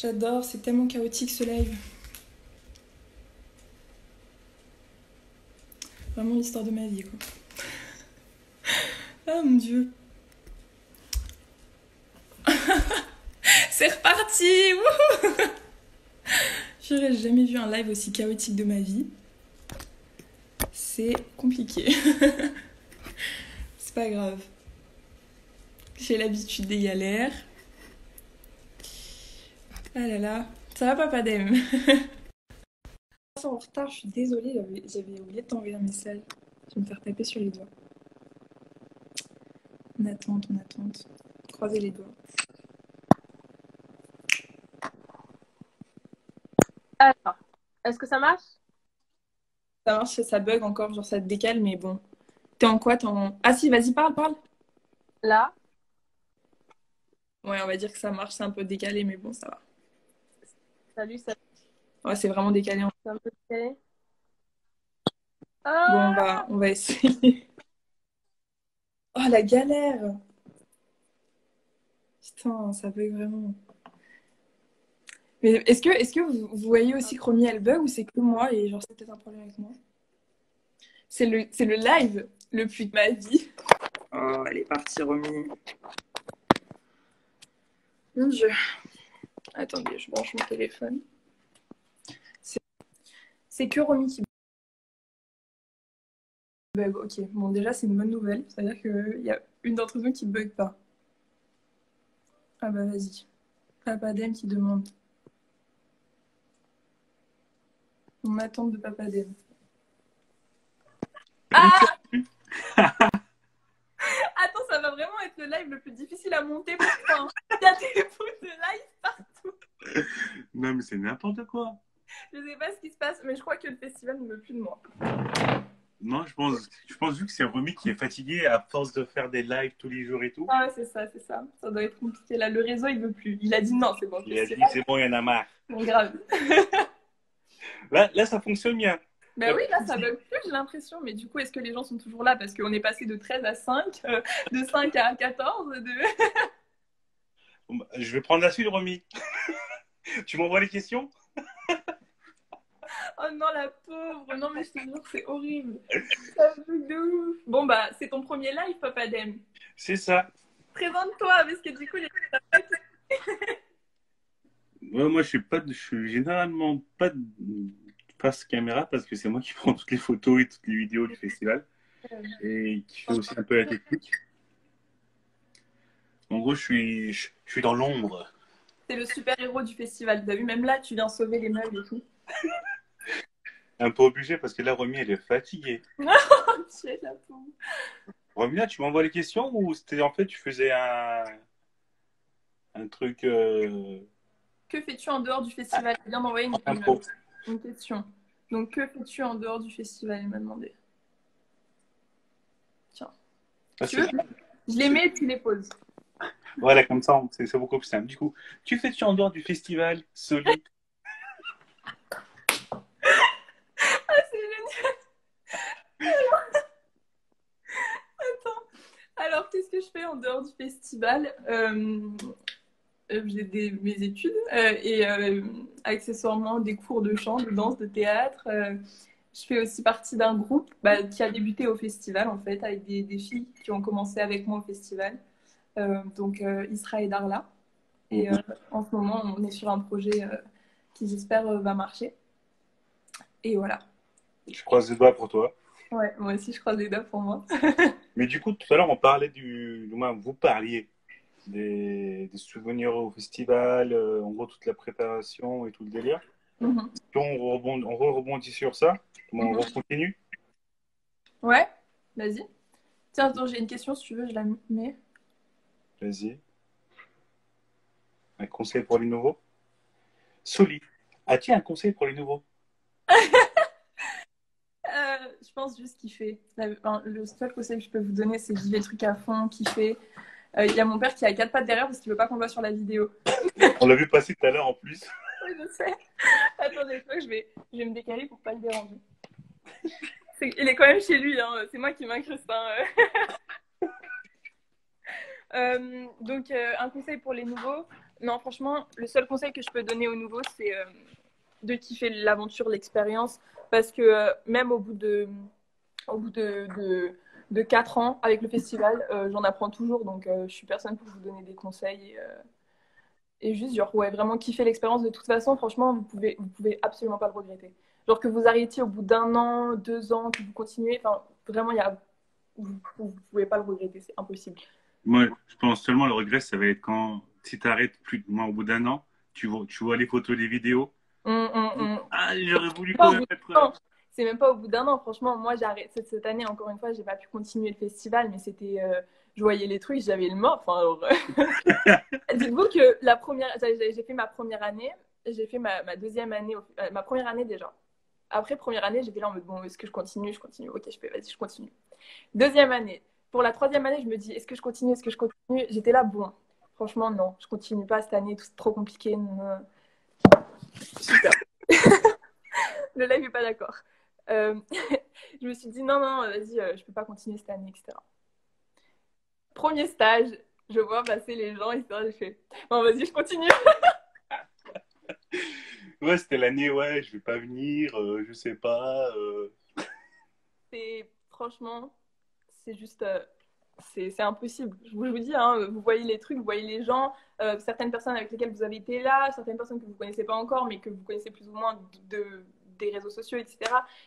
J'adore, c'est tellement chaotique ce live. Vraiment l'histoire de ma vie, quoi. Ah mon dieu. c'est reparti J'aurais jamais vu un live aussi chaotique de ma vie. C'est compliqué. c'est pas grave. J'ai l'habitude des galères. Ah là là, ça va Papa Dem? En retard, je suis désolée, j'avais- oublié de t'envoyer un message. Je vais me faire taper sur les doigts. On attente, on attente. Croisez les doigts. Alors, est-ce que ça marche? Ça marche, ça bug encore, genre ça te décale, mais bon. T'es en quoi? T'es en... Ah si, vas-y, parle, parle. Là? Ouais, on va dire que ça marche, c'est un peu décalé, mais bon, ça va. Salut, ça Ouais, c'est vraiment décalé. en- c'est un peu décalé. Bon, Ah on va, on va essayer. Oh, la galère Putain, ça bug vraiment. Mais est-ce que, est-ce que vous, vous voyez aussi que Romy, elle bug ou c'est que moi et genre c'est peut-être un problème avec moi? C'est le, c'est le live le plus de ma vie. Oh, elle est partie, Romy. Mon Dieu. Attendez, je branche mon téléphone. C'est, que Romy qui bug. Ok, bon, déjà, c'est une bonne nouvelle. C'est-à-dire qu'il y a une d'entre nous qui bug pas. Ah bah vas-y. Papa Dem qui demande. On attend de Papa Dem. Ah Attends, ça va vraiment être le live le plus difficile à monter pour toi. hein. Il y a des bouts de live partout. Non, mais c'est n'importe quoi. Je sais pas ce qui se passe, mais je crois que le festival ne veut plus de moi. Non, je pense, je pense juste que c'est Romy qui est fatigué à force de faire des lives tous les jours et tout. Ah, c'est ça, c'est ça. Ça doit être compliqué. Là, le réseau, il veut plus. Il a dit non, c'est bon. Il a dit c'est bon, il y en a marre. bon, grave. Là, là, ça fonctionne bien. Bah oui, là, ça bug plus, j'ai l'impression. Mais du coup, est-ce que les gens sont toujours là? Parce qu'on est passé de 13 à 5, euh, de 5 à 14, de... Bon, bah, Je vais prendre la suite, Romy. tu m'envoies les questions? Oh non, la pauvre Non, mais je te jure c'est horrible. Ça bug de ouf. Bon, bah, c'est ton premier live, Papa Dem. C'est ça. Présente-toi, parce que du coup, les... Ouais, moi, je suis pas, de- je suis généralement pas de face caméra parce que c'est moi qui prends toutes les photos et toutes les vidéos du festival et qui fait aussi un peu la technique. En gros, je suis, je, je suis dans l'ombre. C'est le super-héros du festival. T'as vu, même là, tu viens sauver les meubles et tout. Un peu obligé parce que là, Romy, elle est fatiguée. Oh, tu es la pauvre. Romy, là, tu m'envoies les questions ou c'était en fait, tu faisais un, un truc euh, Que fais-tu en dehors du festival? Il vient d'envoyer une, une- impro une question. Donc, que fais-tu en dehors du festival? Il m'a demandé. Ah, Tu veux Je les mets et tu les poses? Voilà, comme ça, c'est beaucoup plus simple. Du coup, tu fais-tu en dehors du festival Solide Ah, c'est génial Attends. Alors, qu'est-ce que je fais en dehors du festival? Euh, euh, J'ai mes études euh, et euh, accessoirement des cours de chant, de danse, de théâtre. Je fais aussi partie d'un groupe bah, qui a débuté au festival, en fait, avec des filles qui ont commencé avec moi au festival. Euh, donc, euh, Isra et Darla. Et euh, en ce moment, on est sur un projet qui, j'espère, va marcher. Et voilà. Je croise les doigts pour toi. Ouais, moi aussi, je croise les doigts pour moi. Mais du coup, tout à l'heure, on parlait du. du moins, vous parliez des, des souvenirs au festival, euh, en gros, toute la préparation et tout le délire. Mhm. On rebondit, on rebondit sur ça? Comment on Mhm. continue Ouais, vas-y. Tiens, attends, j'ai une question, si tu veux, je la mets. Vas-y. Un conseil pour les nouveaux? Soli, as-tu un conseil pour les nouveaux Euh, je pense juste kiffer. Enfin, le seul conseil que je peux vous donner, c'est vivre les trucs à fond, kiffer. Euh, Il y a mon père qui a quatre pattes derrière parce qu'il veut pas qu'on le voit sur la vidéo. On l'a vu passer tout à l'heure en plus. Oui, je sais. Attendez, je vais, je vais me décaler pour pas le déranger. Il est quand même chez lui, hein. c'est moi qui m'incruste. hein. Euh, donc, euh, un conseil pour les nouveaux. Non, franchement, le seul conseil que je peux donner aux nouveaux, c'est euh, de kiffer l'aventure, l'expérience. Parce que même au bout de, au bout de, de, de 4 ans avec le festival, j'en apprends toujours. Donc, je suis personne pour vous donner des conseils. Et, et juste, genre, ouais, vraiment kiffer l'expérience. De toute façon, franchement, vous pouvez, pouvez absolument pas le regretter. Genre que vous arrêtiez au bout d'un an, deux ans, que vous continuez. Vraiment, vous, vous pouvez pas le regretter. C'est impossible. Moi, je pense seulement le regret, ça va être quand, si tu arrêtes plus de moi au bout d'un an, tu vois, tu vois les photos, les vidéos. Hum, hum. Ah, j'aurais voulu quand même être. an. C'est même pas au bout d'un an. Franchement, moi, j'ai arrêté cette, cette année, encore une fois, j'ai pas pu continuer le festival, mais c'était. euh, je voyais les trucs, j'avais le mort. Enfin, alors, Dites-vous que la première, j'ai fait ma première année, j'ai fait ma, ma deuxième année, euh, ma première année déjà. Après première année, j'étais là en mode bon, est-ce que je continue, je continue, ok, je peux, vas-y, je continue. Deuxième année, pour la troisième année, je me dis est-ce que je continue, est-ce que je continue? J'étais là, bon, franchement non, je continue pas cette année, tout c'est trop compliqué. non. Super. Le live est pas d'accord. Euh, je me suis dit non, non, vas-y, euh, je peux pas continuer cette année, etc. Premier stage, je vois passer les gens, etc. J'ai fait bon, vas-y, je continue. Ouais, c'était l'année, ouais, je vais pas venir, euh, je sais pas. euh. C'est franchement, c'est juste, euh, c'est impossible. Je vous, je vous dis, hein, vous voyez les trucs, vous voyez les gens, euh, certaines personnes avec lesquelles vous avez été là, certaines personnes que vous connaissez pas encore, mais que vous connaissez plus ou moins de, de- des réseaux sociaux, etc.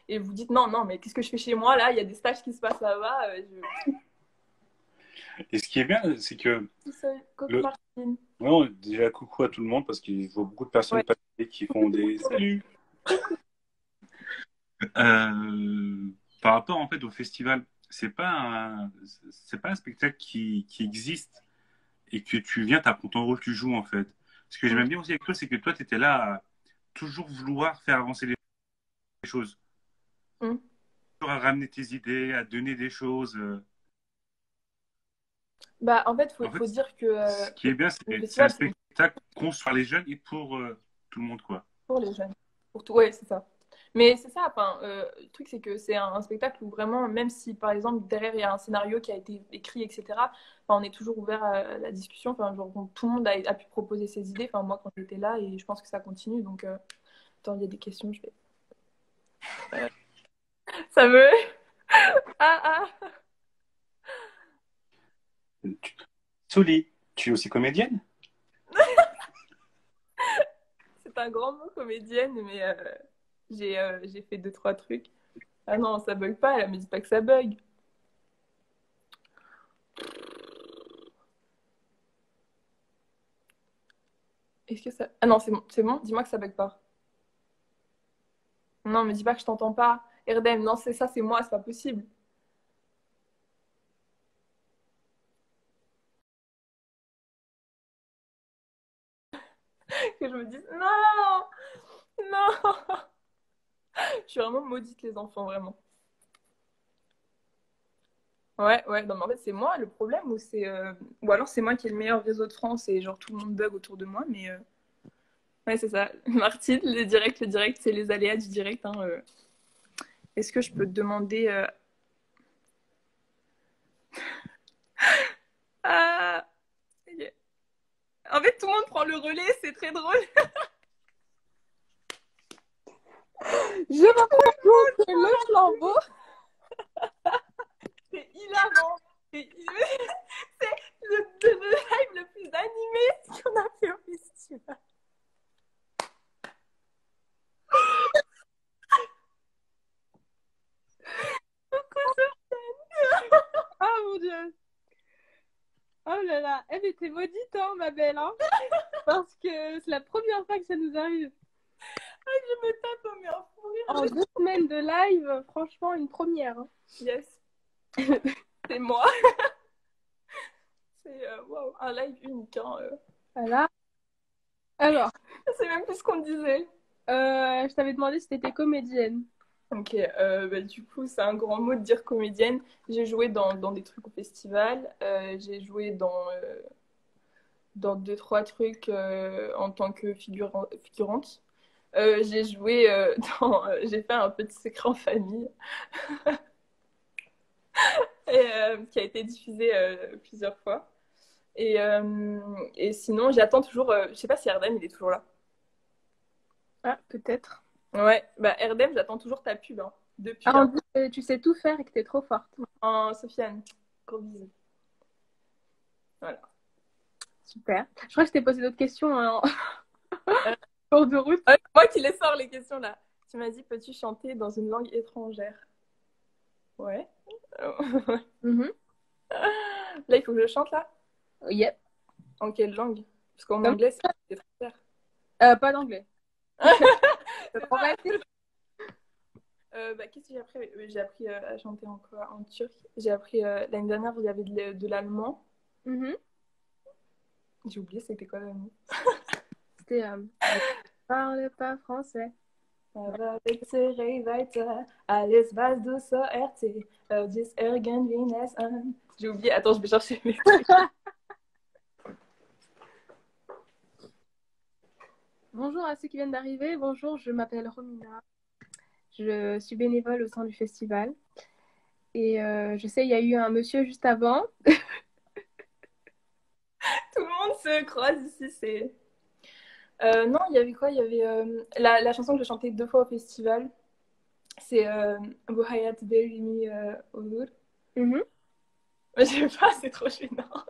Et vous dites non, non, mais qu'est-ce que je fais chez moi là? Il y a des stages qui se passent là-bas. euh, je... Et ce qui est bien, c'est que, Le- Martine. non, déjà coucou à tout le monde parce qu'il faut beaucoup de personnes Ouais. passer qui font des salut. Euh, par rapport en fait au festival, c'est pas un, c'est pas un spectacle qui, qui existe et que tu viens, t'apprends ton rôle, tu joues en fait. Ce que j'aime bien aussi avec toi, c'est que toi, tu étais là à toujours vouloir faire avancer les choses. Mm. Toujours à ramener tes idées, à donner des choses. euh. Bah, en fait, faut, En fait, faut dire que euh, Ce qui est bien, c'est un spectacle conçu par les jeunes et pour euh, tout le monde, quoi. pour les jeunes, pour tout, ouais, c'est ça. Mais c'est ça, enfin, euh, le truc, c'est que c'est un, un spectacle où vraiment, même si par exemple derrière il y a un scénario qui a été écrit, etc., enfin, on est toujours ouvert à la discussion. Enfin, genre, bon, tout le monde a, a pu proposer ses idées. Enfin, moi, quand j'étais là, et je pense que ça continue. Donc, euh, attends, il y a des questions, je vais. Euh, Ça me. Ah, ah! Tu- Soli, tu es aussi comédienne? C'est un grand mot, comédienne, mais euh, j'ai euh, fait deux, trois trucs. Ah non, ça bug pas, elle me dit pas que ça bug. Est-ce que ça. Ah non, c'est bon, c'est bon, dis-moi que ça bug pas. Non, me dis pas que je t'entends pas. Erdem, non, c'est ça, c'est moi, c'est pas possible. Que je me dise non, non. Je suis vraiment maudite, les enfants, vraiment. Ouais, ouais, non, mais en fait, c'est moi le problème ou c'est. euh, Ou alors c'est moi qui ai le meilleur réseau de France et genre tout le monde bug autour de moi, mais. euh, Ouais, c'est ça. Martine, le direct, le direct, c'est les aléas du direct. hein, euh. Est-ce que je peux te demander. euh, Ah. En fait, tout le monde prend le relais, c'est très drôle. Je reprends donc le flambeau. C'est hilarant. C'est le, le- le live le plus animé qu'on a fait au festival. Ah mon dieu. Oh là là, elle était maudite, hein, ma belle. Hein Parce que c'est la première fois que ça nous arrive. Je me tape mais en fou rire. En deux semaines de live, franchement, une première. hein. Yes. C'est moi. C'est euh, un live unique. Hein, euh. Voilà. Alors, sais même plus ce qu'on disait. euh, je t'avais demandé si t'étais comédienne. Ok, euh, bah, du coup, c'est un grand mot de dire comédienne. J'ai joué dans, dans des trucs au festival. Euh, j'ai joué dans, dans deux, trois trucs euh, en tant que figurant- figurante. Euh, j'ai joué euh, dans. euh, j'ai fait un petit secret en famille. Et, qui a été diffusé plusieurs fois. Et, et sinon, j'attends toujours. je sais pas si Erdem, il est toujours là. Ah, peut-être. Ouais, bah Erdem, j'attends toujours ta pub. Hein, depuis. Ah, on dit que tu sais tout faire et que t'es trop forte. En Sofiane. Gros bisous. Super. Je crois que je t'ai posé d'autres questions hein, en cours de route. Ah, moi qui les sors les questions là. Tu m'as dit, peux-tu chanter dans une langue étrangère? Ouais. Mhm. Là, il faut que je chante là? Yep. En quelle langue? Parce qu'en anglais, c'est cher. Euh, pas d'anglais. Euh, bah, Qu'est-ce que j'ai appris? J'ai appris euh, à chanter en quoi? En turc. J'ai appris euh, l'année dernière, il y avait de, de l'allemand. Mhm. J'ai oublié, c'était quoi l'allemand? C'était. Parle pas français. J'ai oublié, attends, je vais chercher mes. Bonjour à ceux qui viennent d'arriver. Bonjour, je m'appelle Romina. Je suis bénévole au sein du festival. Et euh, je sais, il y a eu un monsieur juste avant. Tout le monde se croise ici, c'est... Euh, non, il y avait quoi? Il y avait euh, la, la chanson que j'ai chantée deux fois au festival. C'est Bu Hayat Berimi Olur. Je sais pas, c'est trop gênant.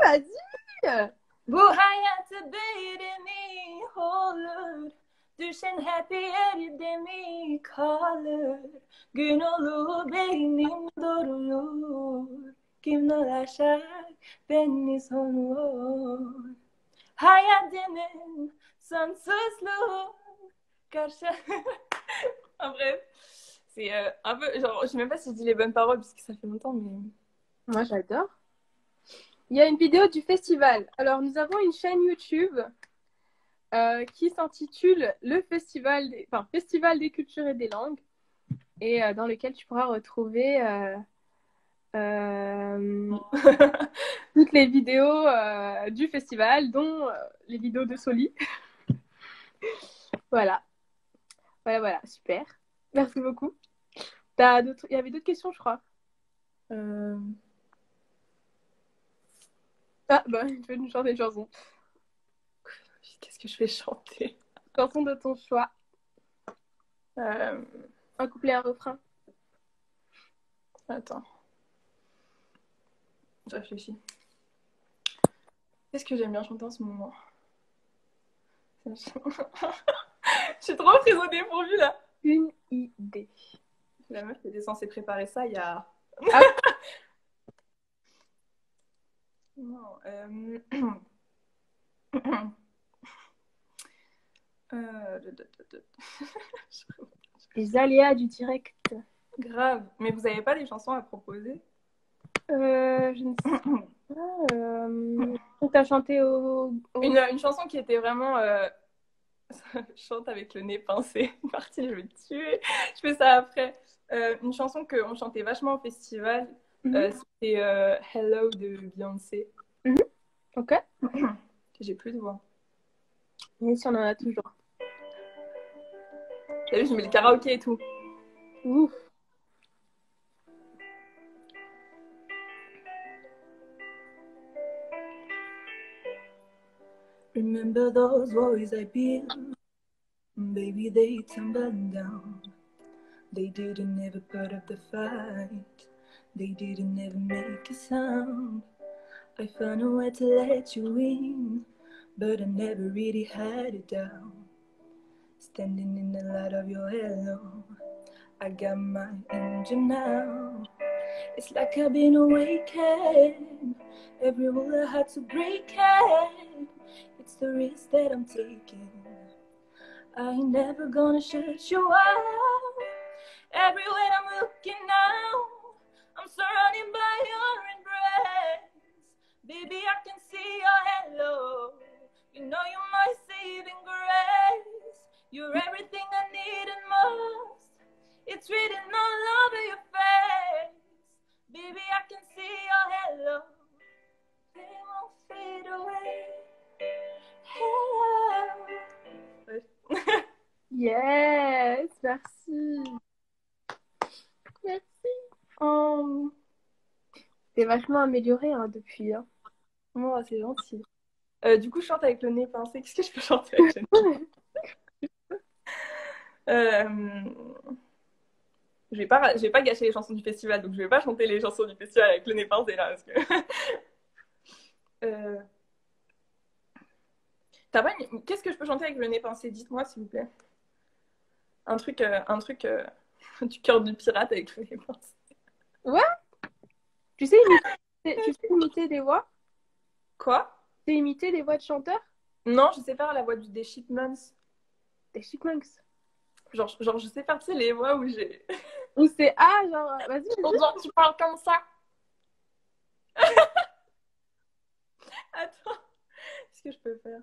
Vas-y Bu hayat berimi olur Düşen hep yerde mi kalır Gün olur benim doğrulur Kim dolaşır beni sorur Hayatımın sonsuzluğu Karşı En bref, c'est euh, un peu... Genre, je sais même pas si je dis les bonnes paroles parce que ça fait longtemps, mais... Moi, j'adore. Il y a une vidéo du festival. Alors, nous avons une chaîne YouTube euh, qui s'intitule le festival des... Enfin, festival des cultures et des langues et euh, dans lequel tu pourras retrouver toutes les vidéos euh, du festival, dont euh, les vidéos de Soli. voilà. Voilà, voilà, super. Merci beaucoup. T'as d'autres... Il y avait d'autres questions, je crois. Euh... Ah, bah, tu veux nous chanter une chanson. Qu'est-ce que je vais chanter? Chanson de ton choix. Euh, Un couplet, un refrain. Attends. Je réfléchis. Qu'est-ce que j'aime bien chanter en ce moment? Je suis trop prise au dépourvu là. Une idée. La meuf était censée préparer ça il y a. Ah. non. Euh... euh, Les aléas du direct. Grave. Mais vous avez pas des chansons à proposer? Euh, je ne sais pas. Euh... T'as chanté au. au- une, une chanson qui était vraiment. euh, Je chante avec le nez pincé. Martine, je vais te tuer. Je fais ça après. Euh, une chanson qu'on chantait vachement au festival, Mhm. euh, c'était Hello de Beyoncé. Ok. J'ai plus de voix. Mais si on en a toujours. T'as vu, je mets le karaoké et tout. Ouf. Remember those worries I built? Baby, they tumbled down. They didn't ever put up the fight. They didn't ever make a sound. I found a way to let you in, but I never really had it down. Standing in the light of your halo, I got my engine now. It's like I've been awakened. Every rule I had to break it. It's the risk that I'm taking. I ain't never gonna shut you out. Everywhere I'm looking now, I'm surrounded by your embrace. Baby, I can see your halo. You know you're my saving grace. You're everything I need and most. It's written all over your face. Baby, I can see your halo. They won't fade away. Yes, merci. Merci. Oh. T'es vachement améliorée hein, depuis. hein. Oh, c'est gentil. Euh, du coup, je chante avec le nez pincé. Qu'est-ce que je peux chanter avec le nez euh... Je vais pas, je vais pas gâcher les chansons du festival, donc je vais pas chanter les chansons du festival avec le nez pincé là, parce que. euh... Pas une... Qu'est-ce que je peux chanter avec le nez pincé? Dites-moi, s'il vous plaît. Un truc, euh, un truc euh, du cœur du pirate avec le nez pincé. Ouais. Tu sais imiter, tu sais imiter des voix? Quoi? Tu sais imiter des voix de chanteurs? Non, je sais faire la voix du, des Chipmunks. Des chipmunks? Genre, genre, je sais faire, tu sais, les voix où j'ai. Ou c'est ah, genre, vas-y. vas-y. Genre, tu parles comme ça. Attends, qu'est-ce que je peux faire?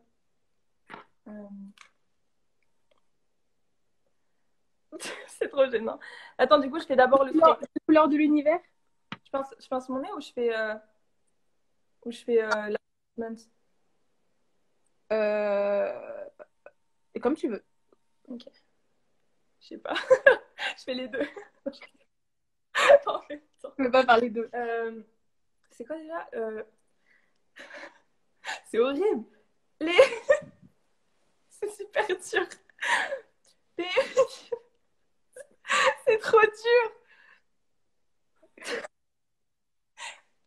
C'est trop gênant. Attends, du coup, je fais d'abord le Couleur, truc. les couleurs de l'univers Je pense, je pense mon nez ou je fais. euh, Ou je fais euh, la euh... Et comme tu veux. Je sais pas. je fais les deux. temps. Je peux pas parler de. Euh, C'est quoi déjà Euh, C'est horrible. Les. C'est super dur. Les- C'est trop dur.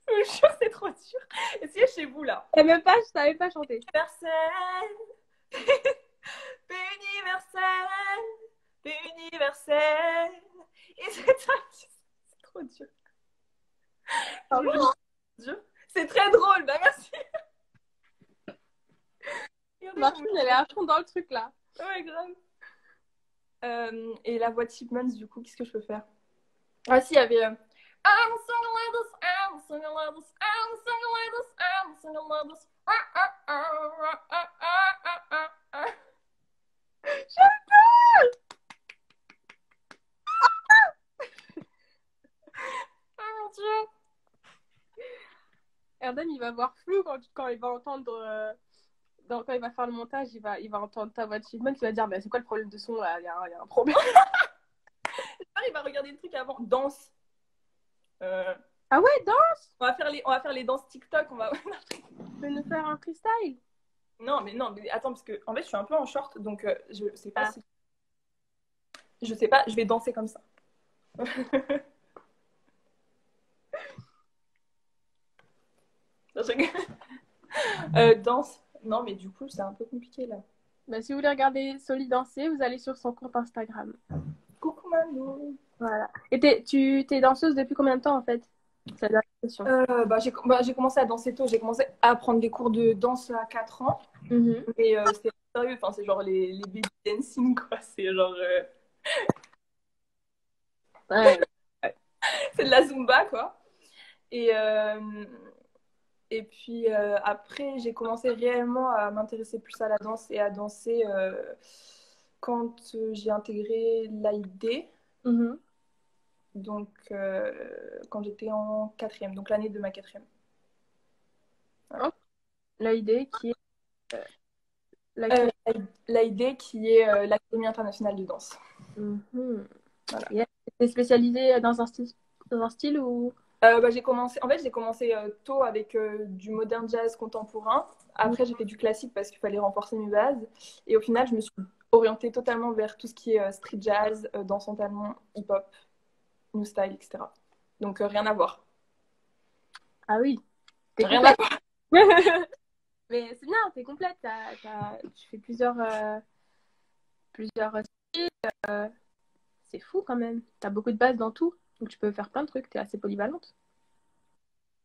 Je vous jure, c'est trop dur. Essayez chez vous là. Je savais même pas, je savais pas chanter. Universel. Paix universelle. Et c'est trop dur. C'est très drôle. Bah merci. Martine, elle est à fond dans le truc là. Ouais, grave. Euh, et la voix de Chipmans, du coup, qu'est-ce que je peux faire? Ah, si, il y avait. Euh... Erdem, il va voir flou quand, quand il va entendre euh, quand il va faire le montage, il va, il va entendre ta voix de Chipmunk, il va dire bah, C'est quoi le problème de son là? Il y, a- il y a un problème. Qu'il va regarder le truc avant. Danse. Euh, Ah ouais, danse on, va faire les, on va faire les danses TikTok. On va... Nous faire un freestyle? Non, mais non, mais attends, parce que en fait, je suis un peu en short, donc euh, je sais pas Ah. si. Je sais pas, je vais danser comme ça. Non, je rigole. Euh, danse. Non, mais du coup, c'est un peu compliqué là. bah, Si vous voulez regarder Soli danser, vous allez sur son compte Instagram. Coucou Manu. Voilà. Et tu t'es danseuse depuis combien de temps en fait? C'est la dernière question. Euh, bah, j'ai bah, j'ai commencé à danser tôt. J'ai commencé à prendre des cours de danse à 4 ans. Mhm. Mais euh, c'est sérieux, enfin, c'est genre les, les baby dancing, quoi. C'est genre. euh, Ouais. c'est de la zumba quoi. Et, euh, et puis euh, après, j'ai commencé réellement à m'intéresser plus à la danse et à danser euh, quand euh, j'ai intégré l'AID, Mhm. donc euh, quand j'étais en quatrième, donc l'année de ma quatrième. Qui est. la- Euh, L'AID qui est euh, l'Académie internationale de danse. Voilà. Et T'es spécialisée dans un style, dans un style ou Euh, bah, j'ai commencé, en fait, j'ai commencé euh, tôt avec euh, du modern jazz contemporain. Après, j'ai fait du classique parce qu'il fallait renforcer mes bases. Et au final, je me suis orientée totalement vers tout ce qui est street jazz, danse en talons, hip-hop, new style, etc. Donc, rien à voir. Ah oui. Rien à voir. Mais c'est bien, t'es complète. tu fais plusieurs, plusieurs styles. c'est fou quand même. T'as beaucoup de bases dans tout. Donc tu peux faire plein de trucs. T'es assez polyvalente.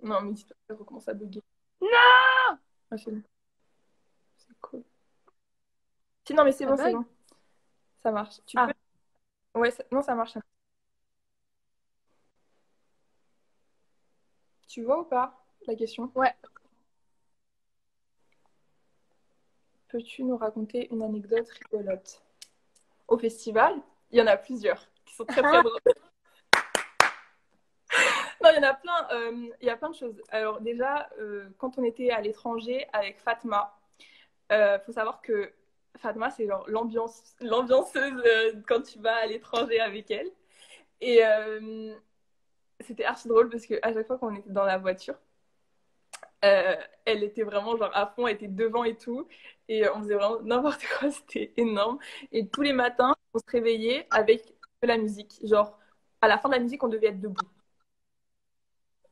Non, mais dis pas, ça recommence à bugger. Non Ah, c'est cool. Si, non, mais c'est bon, c'est bon. Ça marche. Tu Ah. peux... Ouais, ça- non, ça marche. Tu vois ou pas la question? Ouais. Peux-tu nous raconter une anecdote rigolote? Au festival, il y en a plusieurs qui sont très très drôles. Il y en a plein. euh, il y a plein de choses. Alors déjà, euh, quand on était à l'étranger avec Fatma, il faut savoir que Fatma, c'est genre l'ambiance, l'ambianceuse euh, quand tu vas à l'étranger avec elle. Et euh, c'était archi drôle parce que à chaque fois qu'on était dans la voiture, Euh, elle était vraiment genre à fond, elle était devant et tout. Et on faisait vraiment n'importe quoi, c'était énorme. Et tous les matins, on se réveillait avec de la musique. Genre, à la fin de la musique, on devait être debout.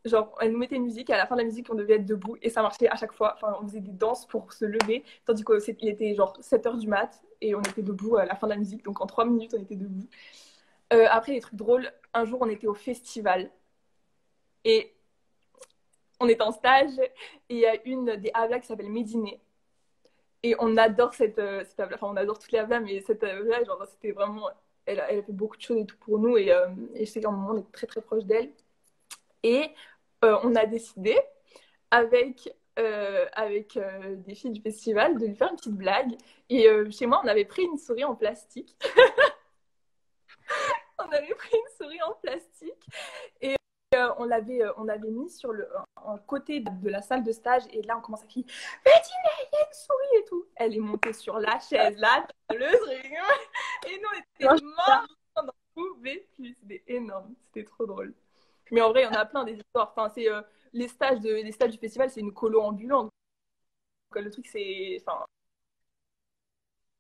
Genre, elle nous mettait une musique et à la fin de la musique, on devait être debout. Et ça marchait à chaque fois. Enfin, on faisait des danses pour se lever. Tandis qu'il était genre 7 h du mat et on était debout à la fin de la musique. Donc en 3 minutes, on était debout. Euh, après, les trucs drôles, un jour, on était au festival. Et on était en stage et il y a une des Havlas qui s'appelle Médiné. Et on adore cette, euh, cette enfin on adore toutes les Havlas, mais cette Havla, genre c'était vraiment, elle a, elle a, fait beaucoup de choses et tout pour nous et, euh, et je sais qu'à un moment on est très très proche d'elle. Et euh, on a décidé avec avec des filles du festival de lui faire une petite blague. Et chez moi on avait pris une souris en plastique. on avait pris une souris en plastique. Et euh, on l'avait euh, on avait mis sur le en côté de la salle de stage. Et là on commence à crier Medina il y a une souris et tout elle est montée sur la chaise là le et nous on était morts. On n'en pouvait plus. C'était énorme. C'était trop drôle mais en vrai il y en a plein des histoires enfin c'est euh, les stages de les stages du festival c'est une colo ambulante donc, le truc c'est enfin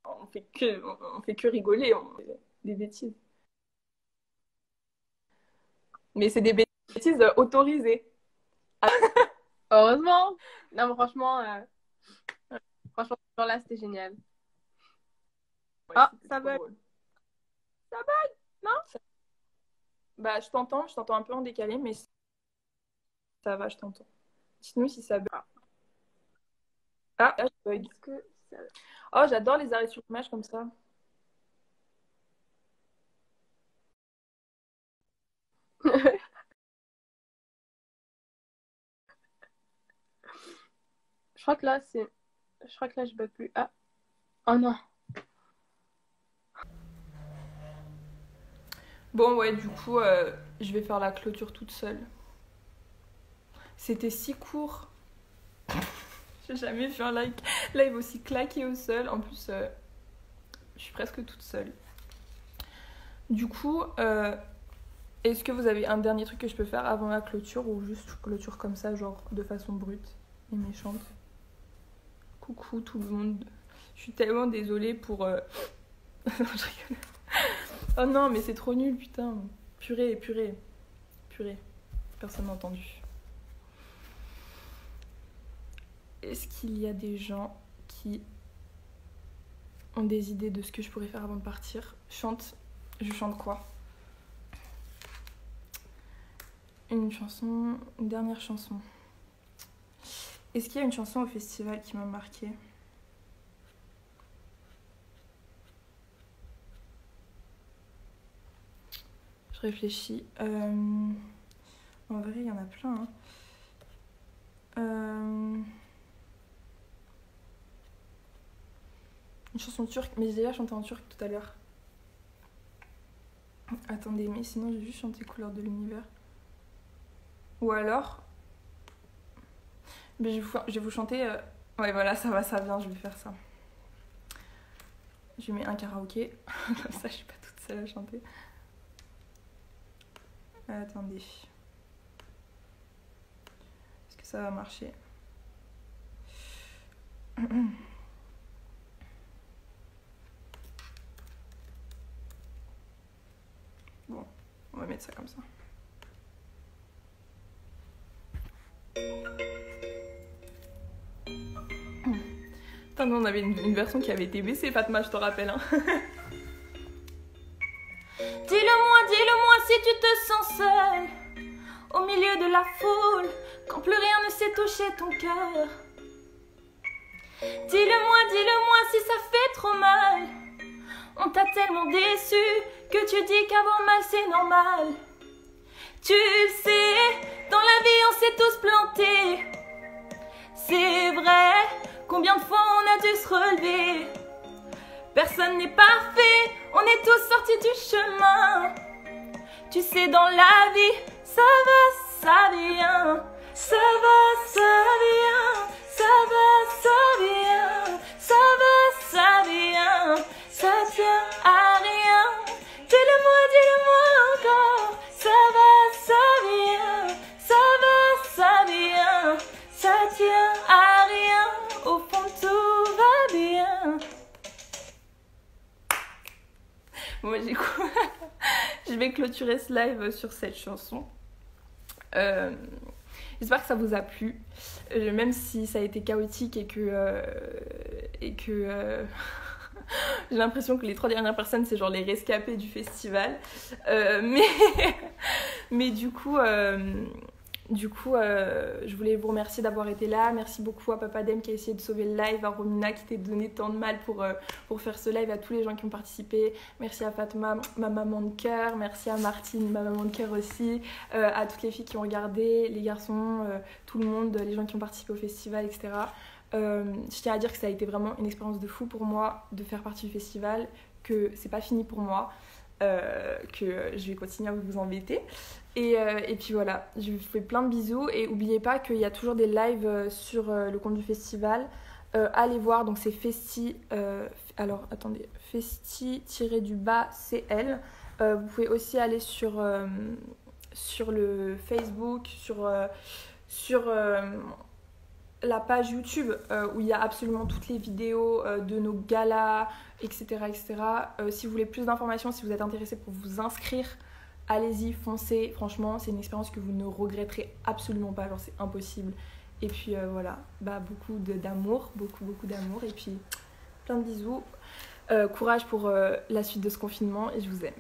on fait que on fait que rigoler on fait des bêtises mais c'est des bêtises bêtises autorisées. Heureusement. Non, mais franchement, euh... franchement, là, c'était génial. Ouais, ah, ça bug. Ça bug Non? Bah, je t'entends, je t'entends un peu en décalé, mais ça va, je t'entends. Dites-nous si ça bug. Ah, là, je bug. Que ça... Oh, j'adore les arrêts sur image comme ça. crois que là, c'est. Je crois que là, je bats plus. Ah. Oh non. Bon, ouais, du coup, euh, je vais faire la clôture toute seule. C'était si court. J'ai jamais vu un live, live aussi claqué au sol. En plus, euh, je suis presque toute seule. Du coup, euh, est-ce que vous avez un dernier truc que je peux faire avant la clôture ou juste clôture comme ça, genre de façon brute et méchante? Coucou tout le monde. Je suis tellement désolée pour. Euh, oh non, mais c'est trop nul, putain. Purée, purée. Purée. Personne n'a entendu. Est-ce qu'il y a des gens qui ont des idées de ce que je pourrais faire avant de partir? Chante. Je chante quoi? Une chanson. Une dernière chanson. Est-ce qu'il y a une chanson au festival qui m'a marqué Je réfléchis. Euh, en vrai, il y en a plein. Hein. Euh, une chanson turque, mais j'ai déjà chanté en turc tout à l'heure. Attendez, mais sinon j'ai juste chanté Couleur de l'univers. Ou alors, mais je, vais vous chanter. Euh, ouais, voilà, ça va, ça vient, je vais faire ça. Je mets un karaoké. Comme ça, je suis pas toute seule à chanter. Attendez. Est-ce que ça va marcher Bon, on va mettre ça comme ça. Putain, on avait une, version qui avait été baissée, Fatma, je te rappelle. Hein. sens seul au milieu de la foule, quand plus rien ne sait toucher ton cœur. Dis-le-moi, dis-le-moi si ça fait trop mal. On t'a tellement déçu que tu dis qu'avoir mal c'est normal. Tu sais, dans la vie on s'est tous plantés. C'est vrai, Combien de fois on a dû se relever Personne n'est parfait, on est tous sortis du chemin. Tu sais, dans la vie, ça va, ça vient. Ça va, ça vient. Ça va, ça vient. Ça va, ça vient. Ça tient à rien. Dis-le-moi, dis-le-moi encore. Ça va, ça vient. Ça va, ça vient. Ça tient je vais clôturer ce live sur cette chanson. Euh, J'espère que ça vous a plu, Euh, même si ça a été chaotique et que. euh, et que. J'ai l'impression que les trois dernières personnes, c'est genre les rescapés du festival. Mais, mais du coup, du coup euh, je voulais vous remercier d'avoir été là. Merci beaucoup à Papa Dem qui a essayé de sauver le live, à Romina qui t'a donné tant de mal pour, euh, pour faire ce live, à tous les gens qui ont participé. Merci à Fatma, ma maman de cœur. Merci à Martine, ma maman de cœur aussi. Euh, à toutes les filles qui ont regardé, les garçons, tout le monde, les gens qui ont participé au festival, etc. Je tiens à dire que ça a été vraiment une expérience de fou pour moi de faire partie du festival, que c'est pas fini pour moi, que je vais continuer à vous embêter. Et, euh, et puis voilà, je vous fais plein de bisous et n'oubliez pas qu'il y a toujours des lives euh, sur euh, le compte du festival. Allez voir, donc c'est Festi, euh, alors attendez, Festi-du-bas CL. Vous pouvez aussi aller sur, sur le Facebook, sur, sur la page YouTube où il y a absolument toutes les vidéos de nos galas, etc. etc. Si vous voulez plus d'informations, si vous êtes intéressé pour vous inscrire, allez-y, foncez. Franchement, c'est une expérience que vous ne regretterez absolument pas. Genre, c'est impossible. Et puis euh, voilà, bah, beaucoup d'amour, beaucoup, beaucoup d'amour. Et puis plein de bisous. Euh, courage pour euh, la suite de ce confinement et je vous aime.